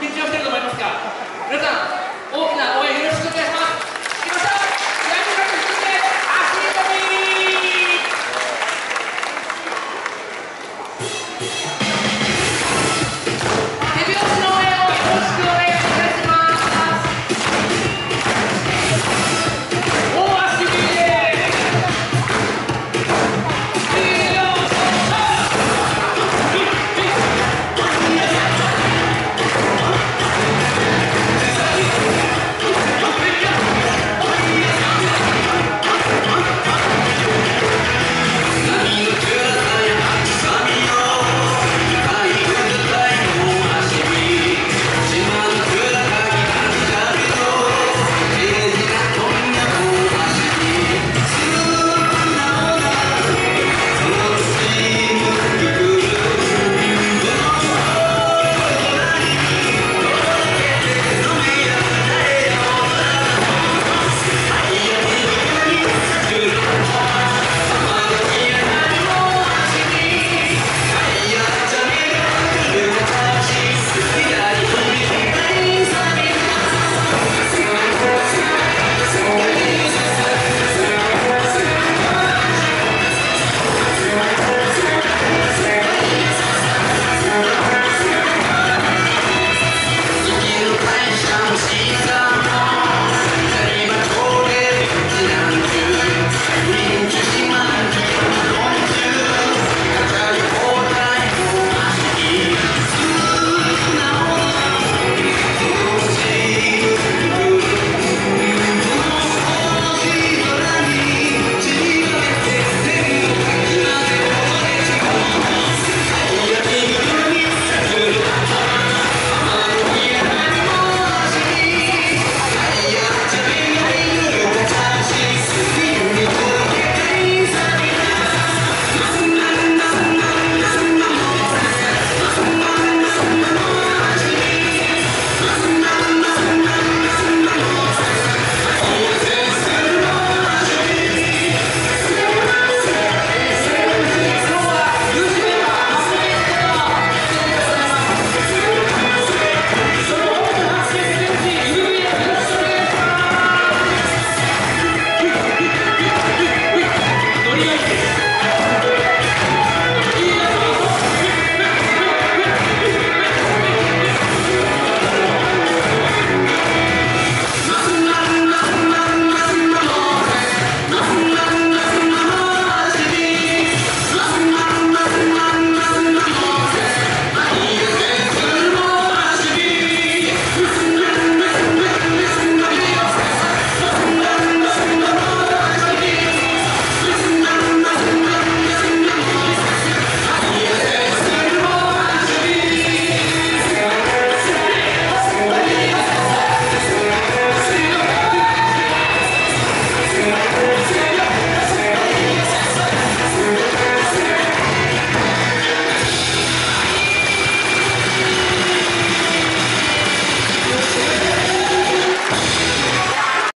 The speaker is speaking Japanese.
緊張してると思いますが皆さん大きな応援よろしくお願いします。